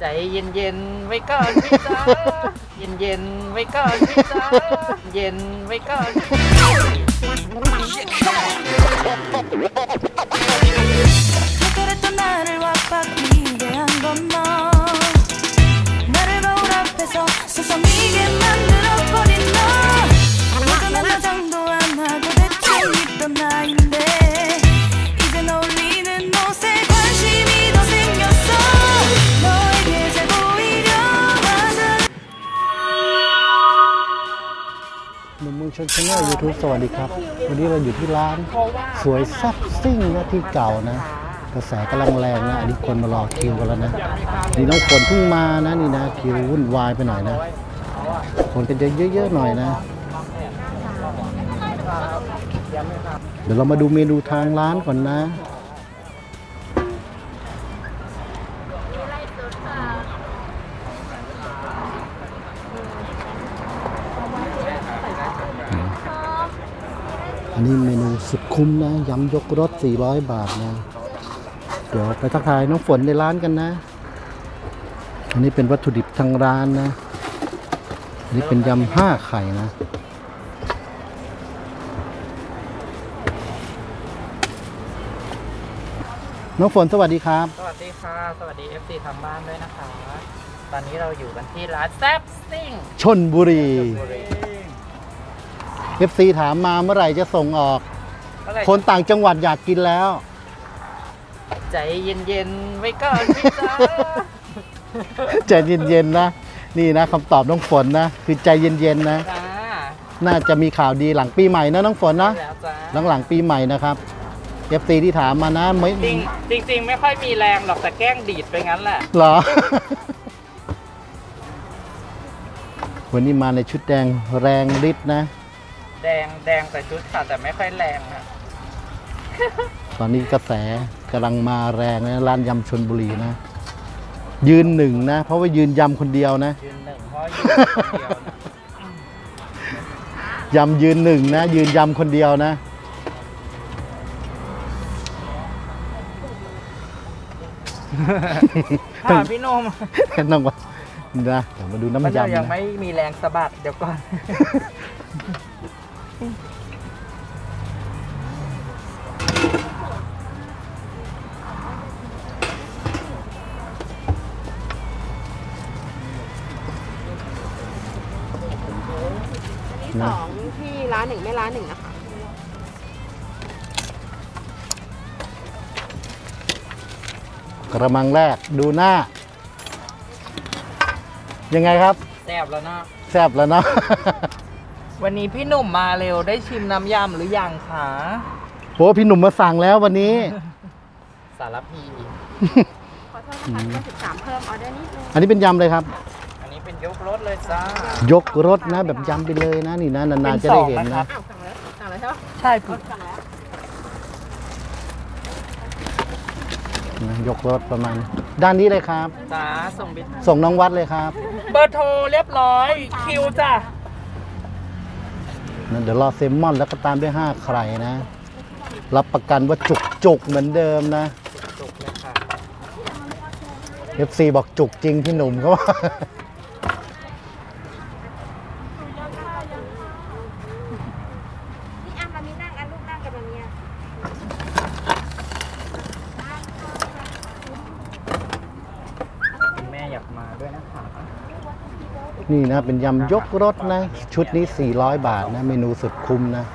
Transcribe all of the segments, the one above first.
ใจเย็นเย็นๆไว้ก่อนพี่จ้าเย็นเย็นๆไว้ก่อนพี่จ้าเย็นไว้ก่อนพี่ 그랬던 나를 왁박이게 한 건너 나를 거울 앞에서 서성 ชน channel YouTube สวัสดีครับ วันนี้เราอยู่ที่ร้านสวยแซ่บซิ่งนะที่เก่านะ กระแสกำลังแรงนะ อันนี้คนมารอคิวกันแล้วนะนี่น้องฝนเพิ่งมานะนี่นะคิววุ่นวายไปหน่อยนะคนกันจะเยอะๆหน่อยนะ เดี๋ยวเรามาดูเมนูทางร้านก่อนนะ นนี้เมนูสุดคุ้มนะยำยกรส400 บาทนะ เดี๋ยวไปทักทายน้องฝนในร้านกันนะ อันนี้เป็นวัตถุดิบทางร้านนะ อันนี้เป็นยำห้าไข่นะ น้องฝนสวัสดีครับ สวัสดีค่ะ สวัสดี FC ทางบ้านด้วยนะคะ ตอนนี้เราอยู่กันที่ร้านแซ่บซิ่งชนบุรี FC ถามมาเมื่อไหร่จะส่งออก คนต่างจังหวัดอยากกินแล้ว ใจเย็นเย็นๆไว้ก่อนพี่จ้าใจเย็นๆนะ นี่นะคำตอบน้องฝนนะ คือใจเย็นๆนะ จ้าน่าจะมีข่าวดีหลังปีใหม่นะน้องฝนนะ แล้วจ้าหลังหลังๆปีใหม่นะครับ FC ที่ถามมานะไม่จริงจริงจริงๆไม่ค่อยมีแรงหรอกแต่แกล้งดีดไปงั้นแหละ เหรอ วันนี้มาในชุดแดงแรงฤทธิ์นะ แดงแดงแต่ชุดค่ะแต่ไม่ค่อยแรงนะตอนนี้กระแสกำลังมาแรงนะร้านยำชนบุรีนะ ยืนหนึ่งนะ เพราะว่ายืนยำคนเดียวนะ ยืนหนึ่งเพราะยืนคนเดียวนะยำยืนหนึ่งนะ ยืนยำคนเดียวนะ ค่ะพี่โนมน้องว่านะเดี๋ยวมาดูมันน้ำยังยำยังนะไม่มีแรงสะบัดเดี๋ยวก่อน ที่สองที่ร้านหนึ่งไม่ร้านหนึ่งนะคะ กระมังแรกดูหน้า ยังไงครับ แซ่บแล้วเนาะ แซบแล้วเนาะ วันนี้พี่หนุ่มมาเร็วได้ชิมน้ำยำหรือยังคะโหพี่หนุ่มมาสั่งแล้ววันนี้ สารพีขอโทษนะคะก็สิบสามเพิ่มออเดอร์นิดนึงอันนี้เป็นยำเลยครับ อันนี้เป็นยกรถเลยจ้ายกรสนะแบบยำไปเลยนะนี่นะนานๆจะได้เห็นเป็นสองนะครันะบอ้าวสั่งแล้วสั่งแล้วใช่ปะใช่พี่สั่งแล้วนะยกรสประมาณ ด้านนี้เลยครับ จ้าส่งบินส่งน้องวัดเลยครับ เบอร์โทรเรียบร้อยคิวจ้ะ นะเดี๋ยวรอเซลมอนแล้วก็ตามด้วยห้าไข่นะ รับประกันว่าจุกจุกๆเหมือนเดิมนะจุกเลยค่ะ FC บอกจุกจริงพี่หนุ่มเขาว่า นี่อันมามีนั่งอันลูกนั่งกันแบบเนี้ย คุณแม่อยากมาด้วยนะคะ นี่นะเป็นยำยกรสนะ ชุดนี้ 400 บาทนะ เมนูสุดคุ้มนะ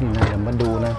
นี่นะเดี๋ยวมาดูนะ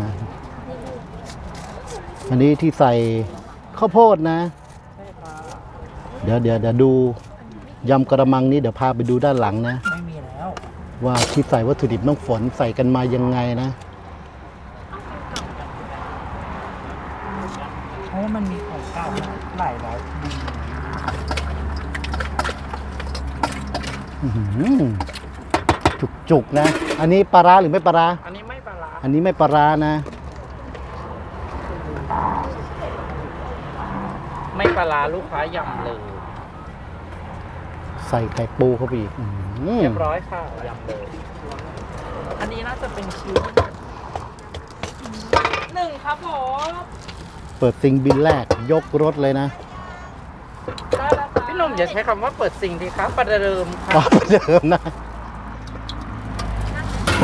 นะ อันนี้ที่ใส่ข้าวโพดนะเดี๋ยวเดี๋ยวเดี๋ยวดูยำกระมังนี้เดี๋ยวพาไปดูด้านหลังนะ ไม่มีแล้ว ว่าที่ใส่วัตถุดิบน้องฝนใส่กันมายังไงนะเพราะว่ามันมีของเก่าหลายร้อยปีอื้อหือจุกๆนะ อันนี้ปลาร้าหรือไม่ปลาร้าอันนี้ไม่อันนี้ไม่ปลาร้านะาลูกค้ายำเลย ใส่ไข่ปูเข้าไปอีกอเรียบร้อยค่ะยำเลย อันนี้น่าจะเป็นชิ้นหนึ่งครับผมเปิดซิงบินแรกยกรถเลยนะพี่นุ่มอย่าใช้คำว่าเปิดสิงดีครับประเดิมค่ะ ต่อไเดิมนะ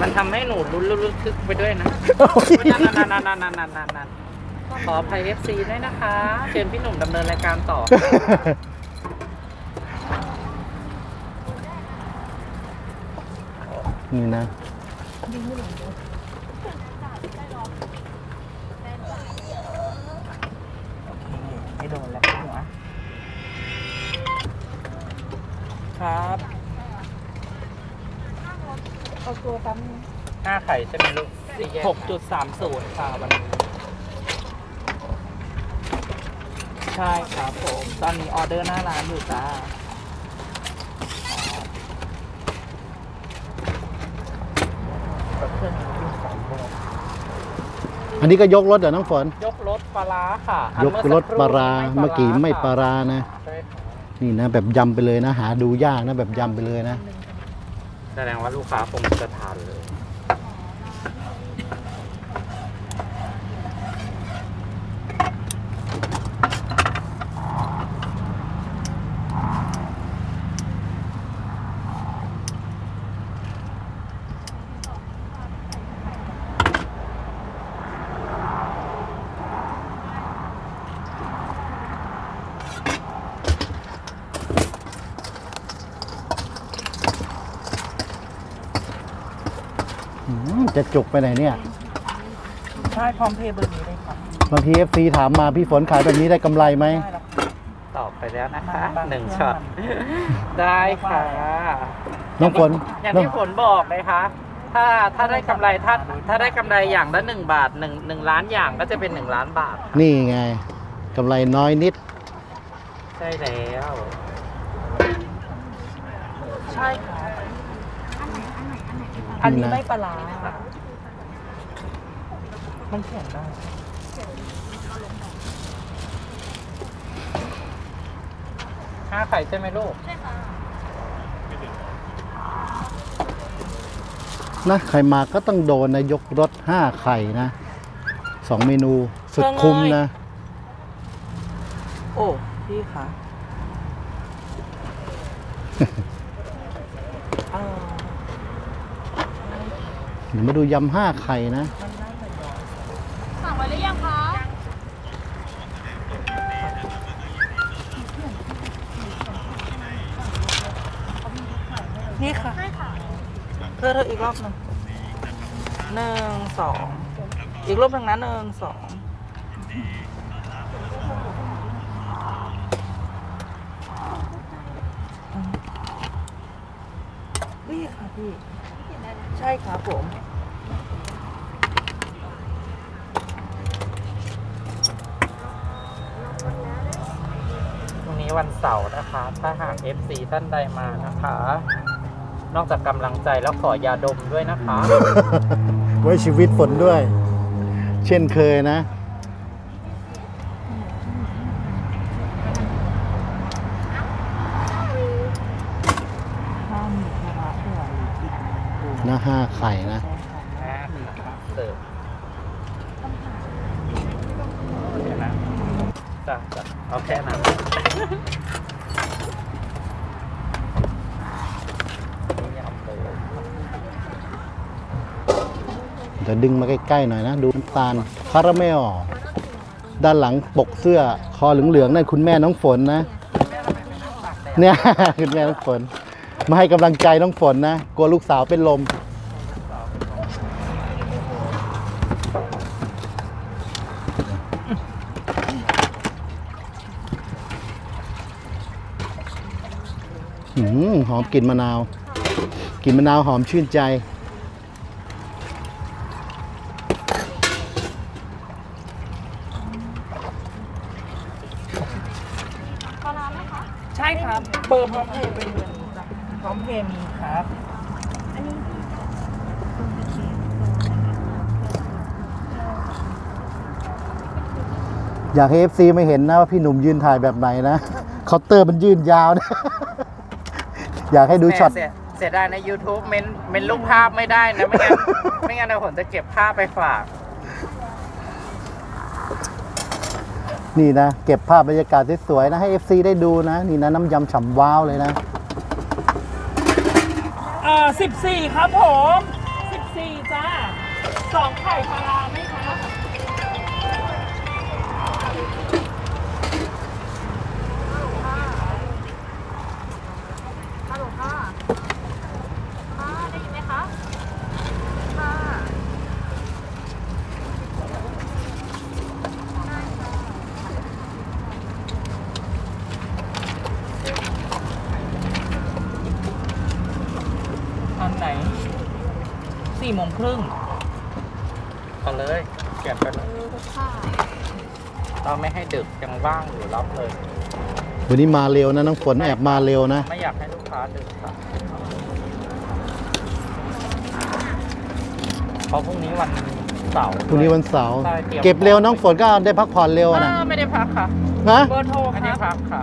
มันทำให้หนูลุ้นรุนทึกไปด้วยนะโอ้ยนั่นนั่นนั่นนั่นนั่นนั่น ขออภัยเอฟซีด้วยนะคะ เชิญพี่หนุ่มดำเนินรายการต่อ นี่นะ ไม่โดนแล้วหัว ครับเอาตัวปั๊มห้าไข่ใช่ไหมลูกหกจุดสามศูนย์ค่ะวันนี้ ใช่ครับผม ตอนนี้ออเดอร์หน้าร้านอยู่จ้าอันนี้ก็ยกรถเหรอน้องฝน ยกรถปลาร้าค่ะอันยกเมื่อรสัถคปลาร้านี้เมื่อกี้ไม่ปลาค่ะร้านะ ใช่ค่ะนี่นะแบบยำไปเลยนะ หาดูยากนะแบบยำไปเลยนะ แสดงว่าลูกค้าคงจะทานเลย จะจุกไปไหนเนี่ย ใช่พร้อมเพย์เบอร์นี้เลยค่ะบางที FC ถามมาพี่ฝนขายแบบนี้ได้กำไรไหม ได้แล้วตอบไปแล้วนะคะหนึ่งช็อตได้ค่ะน้องฝนอย่างน้องที่ฝนบอกเลยค่ะถ้าถ้าได้กำไรถ้าถ้าได้กำไรอย่างละหนึ่งบาทหนึ่งหนึ่งล้านอย่างก็จะเป็นหนึ่งล้านบาท นี่ไงกำไรน้อยนิด ใช่แล้ว ใช่ค่ะ อันนี้นี่นะไม่ปลาร้ามันเขียนได้ ห้าไข่ใช่ไหมลูก นะใครมาก็ต้องโดนนะยกรถห้าไข่นะสองเมนูสุดคุ้มนะ โอ้ พี่คะเออ เดี๋ยวมาดูยำห้าไข่นะสั่งไว้หรือยังคะนี่ค่ะเธอเธออีกรอบหนึ่งหนึ่งสองอีกรอบหนึ่งนะหนึ่งสองนี่ค่ะพี่ ใช่ครับผม ตรงนี้วันเสาร์นะคะ ถ้าหาก FC ท่านใดมานะคะ นอกจากกำลังใจแล้วขอยาดมด้วยนะคะ ไว้ชีวิตฝนด้วย เช่นเคยนะนะห้าไข่นะ เสิร์ฟเดี๋ยวนะจ้ะจ้ะเอาแค่นั้นนี่เอาเลยเดี๋ยวดึงมาใกล้ๆหน่อยนะ ดูน้ำตาลคาราเมล ด้านหลังปกเสื้อคอเหลืองๆนั่นคุณแม่น้องฝนนะ เนี่ย คุณแม่น้องฝน มาให้กำลังใจน้องฝนนะ กลัวลูกสาวเป็นลม หอมกลิ่นมะนาวกลิ่นมะนาวหอมชื่นใจ ใช่ครับ เบอร์พร้อมเพย์เป็นเบอร์พร้อมเพย์มีครับ อยากให้เอฟซีไม่เห็นนะว่าพี่หนุ่มยืนถ่ายแบบไหนนะเคาน์เตอร์มันยืนยาวนะ อยากให้ดูช็อต เสียเสียดายใน YouTube เมนเมนรูปภาพไม่ได้นะไม่งั้น ไม่งั้นเดี๋ยวผมจะเก็บภาพไปฝาก นี่นะ เก็บภาพบรรยากาศสวยๆนะให้ FC ได้ดูนะ นี่นะน้ำยำฉ่ำว้าวเลยนะอ่าสิบสี่ครับผมสิบสี่จ้าสองไข่ปลาร้าไหมคะ ฮัลโหลค่ะ ค่ะ ได้ยินไหมคะ ค่ะ อัน ไหนสี่โมงครึ่งเอาเลยเก็บไปเลยเราไม่ให้ดึกยังว่างอยู่รับเลย วันนี้มาเร็วนะน้องฝนแอบมาเร็วนะ ไม่อยากให้ลูกค้าดึกครับเพราะพรุ่งนี้วันเสาร์พรุ่งนี้วันเสาร์ใช่ตรียมเก็บเร็วน้องฝนก็ได้พักผ่อนเร็วนะอ่าไม่ได้พักค่ะ นะเบอร์โทรไม่คได้รับพักค่ะ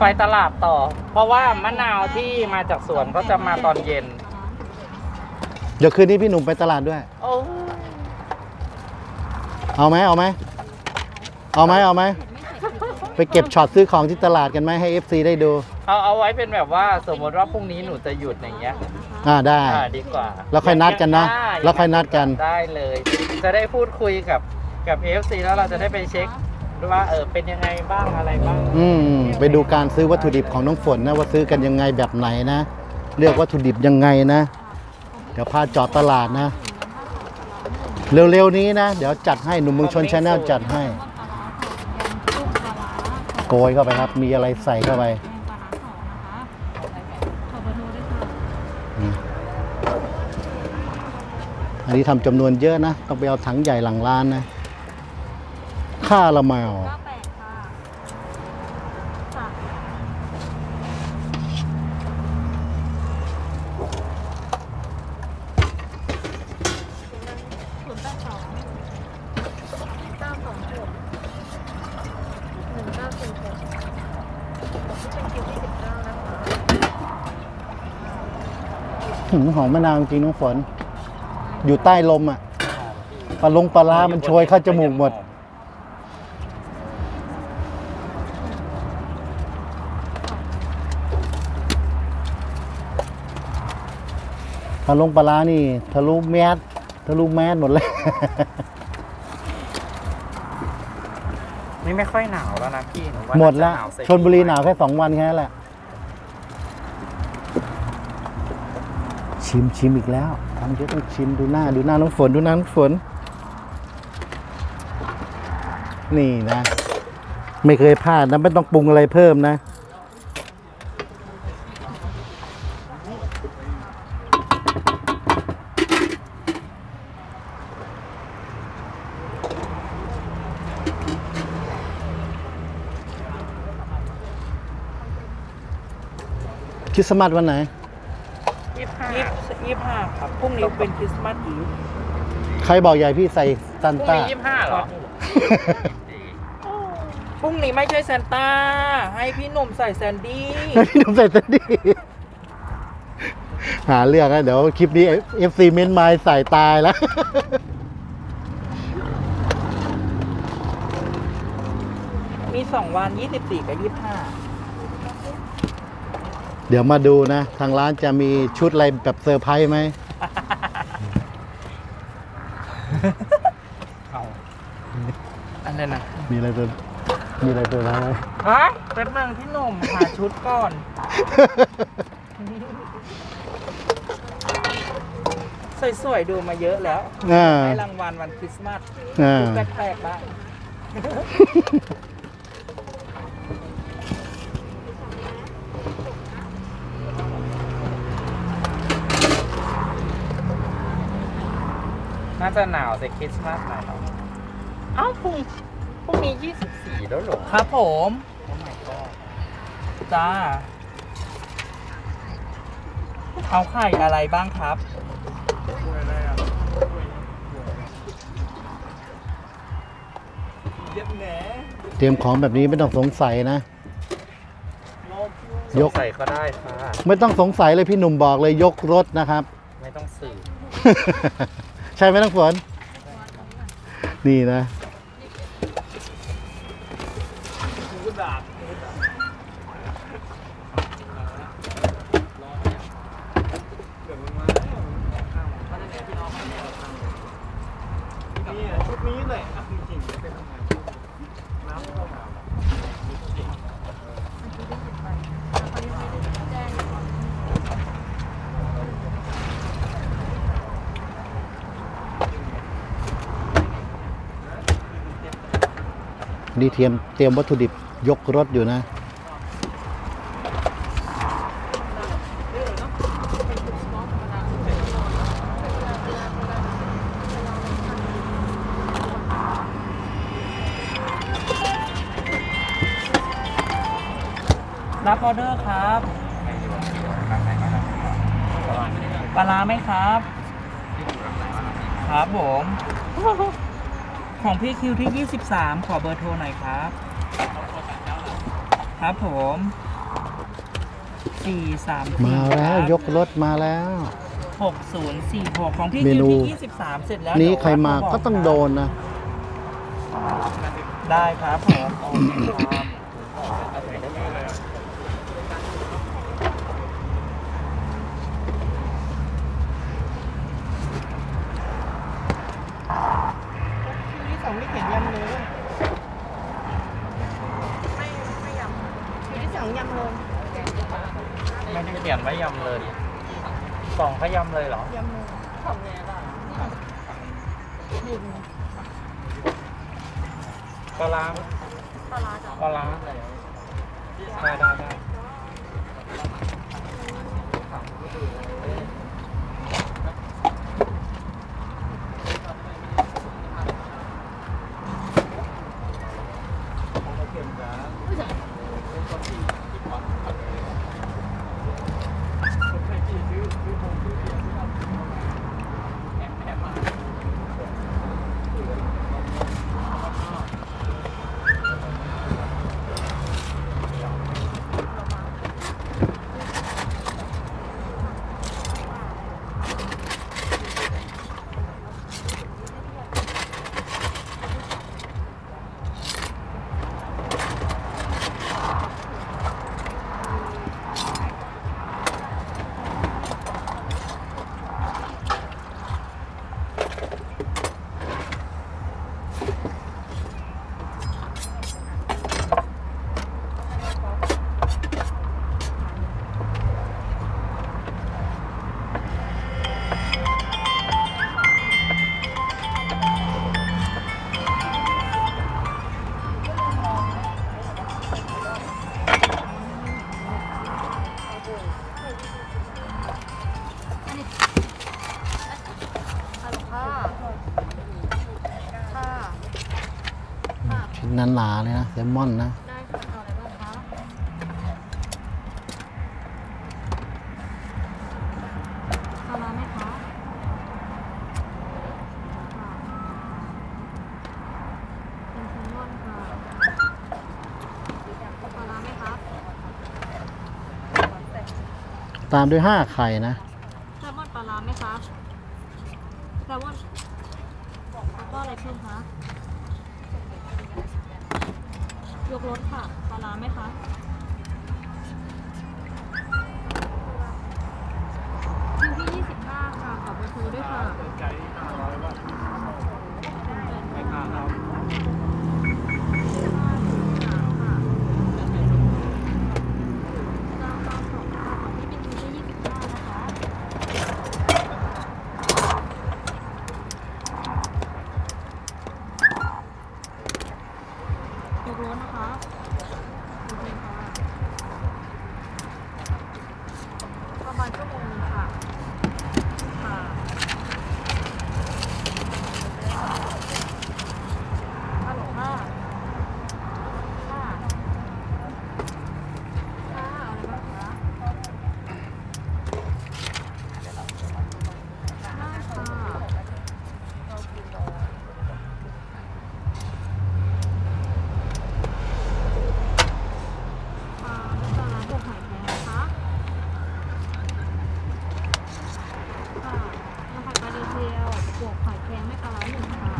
ไปตลาดต่อ เพราะว่ามะนาวที่มาจากสวนก็จะมาตอนเย็น เดี๋ยวคืนนี้พี่หนุ่มไปตลาดด้วย โอ้เอาไหมเอาไหมเอาไหมเอาไหมไปเก็บช็อตซื้อของที่ตลาดกันไหมให้ FC ได้ดู เอาเอาไว้เป็นแบบว่าสมมติว่าพรุ่งนี้หนูจะหยุดอย่างเงี้ยอ่าได้ อ่าดีกว่าแล้วค่อยนัดกันนะได้แล้วค่อยนัดกัน ได้เลย จะได้พูดคุยกับกับ AFC แล้วเราจะได้ไปเช็ค ว่าเออเป็นยังไงบ้างอะไรบ้างอืมไปดูการซื้อวัตถุดิบของน้องฝนนะว่าซื้อกันยังไงแบบไหนนะ เลือกวัตถุดิบยังไงนะ เดี๋ยวพาจอดตลาดนะ เร็วๆนี้นะ เดี๋ยวจัดให้หนุ่มเมืองชนชาแนลจัดให้ โกยเข้าไปครับ มีอะไรใส่เข้าไปอันนี้ทำจำนวนเยอะนะ ต้องไปเอาถังใหญ่หลังร้านนะ ค่าละเมา98ค่ะค่ะศูนย์แปดสองเก้าสองหกหนึ่งเก้าสี่หกที่เป็นคิวที่สิบเก้านะคะ หืมหอมมะนาวจริงน้องฝน อยู่ใต้ลมอะปลาลงปลาร้ามันโชยเข้าจมูกหมด ปลาลงปลาร้านี่ทะลุแมสทะลุแมสหมดเลย นี่ไม่ค่อยหนาวแล้วนะพี่นูว่าหมดละาจะาวเสร็จชนบุรีหนาวแค่สองวันแค่นั้นแหละ ชิมชิมอีกแล้วทำเยอะต้องชิมดูหน้า ดูหน้าน้องฝน ดูหน้าน้องฝน นี่นะ ไม่เคยพลาดนะ ไม่ต้องปรุงอะไรเพิ่มนะ คริสต์มาสวันไหนยี่สิบห้ายี่สิบยี่สิบห้าครับพรุ่งนี้เป็นคริสต์มาสอีฟใครบอกใหญ่พี่ใส่ซันพรุ่งต้า นี้ยี่สิบห้าเหรอพรุ่งนี้ไม่ใช่แซนต้า ให้พี่หนุ่มใส่แซนดี้พี่หนุ่มใส่ซันดี้หาเรื่องนะเดี๋ยวคลิปนี้ FC เม้นต์มาใส่ตายแล้ว มีสองวันยี่สิบสี่กับยี่สิบห้า เดี๋ยวมาดูนะ ทางร้านจะมีชุดอะไรแบบเซอร์ไพรส์ไหมเอาอันนั้นนะมีอะไรเซอร์มีอะไรเซอร์ไพรส์ไหม ฮะแป๊บนึงพี่หนุ่มหาชุดก่อน สวยๆ ดูมาเยอะแล้วอ่าให้รางวัลวันคริสต์มาสอ่า ชุดแปลกๆบ้าง น่าจะหนาวแต่คริสต์มาสหน่อยเนาะเอ้าพรุ่งพรุ่งนี้ยี่สิบสี่แล้วเหรอครับผม โอ้ my god จ้า เอาไข่อะไรบ้างครับ เตรียมของแบบนี้ไม่ต้องสงสัยนะยกใส่ก็ได้ค่ะ ไม่ต้องสงสัยเลยพี่หนุ่มบอกเลยยกรถนะครับ ไม่ต้องสื่อใช่ไหมน้องฝนนี่นะ นี่เตรียมเตรียมวัตถุดิบยกรถอยู่นะ รับออเดอร์ครับปลาร้าไหมครับ ครับผม ของพี่คิวที่ 23 ขอเบอร์โทรหน่อยครับ ครับผม 4 3มาแล้วยกรถมาแล้ว 6046 ของพี่เมคิวนู ที่ 23 เสร็จแล้วนี้เดี๋ยวใครมาบก็ต้องโดนนะ ได้ครับผมโอเคครับ คิวที่สองไม่เขียนยำเลย ไม่ไม่ยำคิวที่สองยำเลย ไม่ได้เขียนไว้ยำเลยสองก็ยำเลยเหรอยำเลยทำไงล่ะปลาร้าปลาร้าจ้ะปลาร้าได้ได้ได้ ลยนะแซลมอนนะ ได้ค่ะเอาอะไรบ้างคะปลาร้าไหมคะค่ะเป็นแซลมอนค่ะปลาร้าไหมคะตามด้วยห้าไข่นะ ยกรถค่ะปลาร้าไหมคะคิวที่25ค่ะขอเบอร์โทรด้วยค่ะยกรถนะคะโอเคค่ะประมาณชั่วโมงนึงค่ะ ค่ะ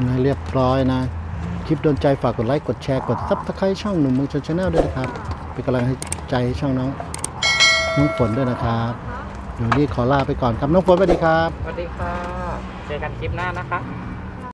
นะเร้อยนะ คลิปโดนใจฝากกดไลค์กดแชร์กด subscribe ช่องหนุ่มเมืองชน channel ด้วยนะครับ เป็นกำลังใจให้ช่องน้องน้องฝนด้วยนะครับเดี๋ยวนี้ขอลาไปก่อนครับน้องฝนสวัสดีครับ สวัสดีค่ะ เจอกันคลิปหน้านะคะ